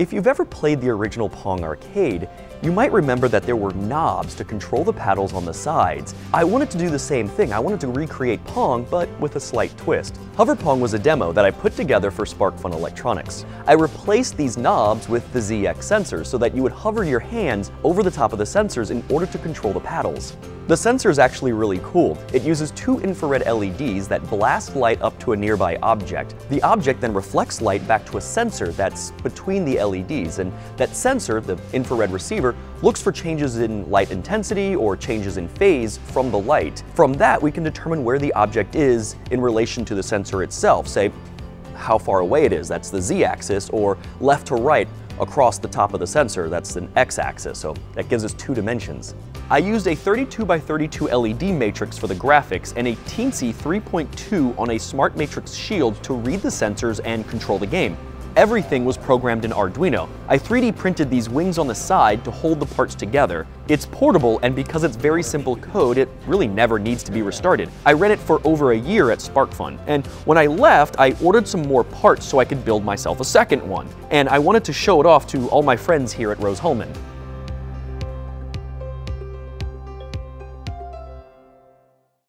If you've ever played the original Pong arcade, you might remember that there were knobs to control the paddles on the sides. I wanted to do the same thing. I wanted to recreate Pong, but with a slight twist. Hover Pong was a demo that I put together for SparkFun Electronics. I replaced these knobs with the ZX sensors so that you would hover your hands over the top of the sensors in order to control the paddles. The sensor is actually really cool. It uses two infrared LEDs that blast light up to a nearby object. The object then reflects light back to a sensor that's between the LEDs, and that sensor, the infrared receiver, looks for changes in light intensity or changes in phase from the light. From that, we can determine where the object is in relation to the sensor itself, say how far away it is, that's the z-axis, or left to right across the top of the sensor, that's an x-axis, so that gives us two dimensions. I used a 32 by 32 LED matrix for the graphics and a Teensy 3.2 on a Smart Matrix shield to read the sensors and control the game. Everything was programmed in Arduino. I 3D printed these wings on the side to hold the parts together. It's portable, and because it's very simple code, it really never needs to be restarted. I ran it for over a year at SparkFun, and when I left, I ordered some more parts so I could build myself a second one. And I wanted to show it off to all my friends here at Rose-Hulman.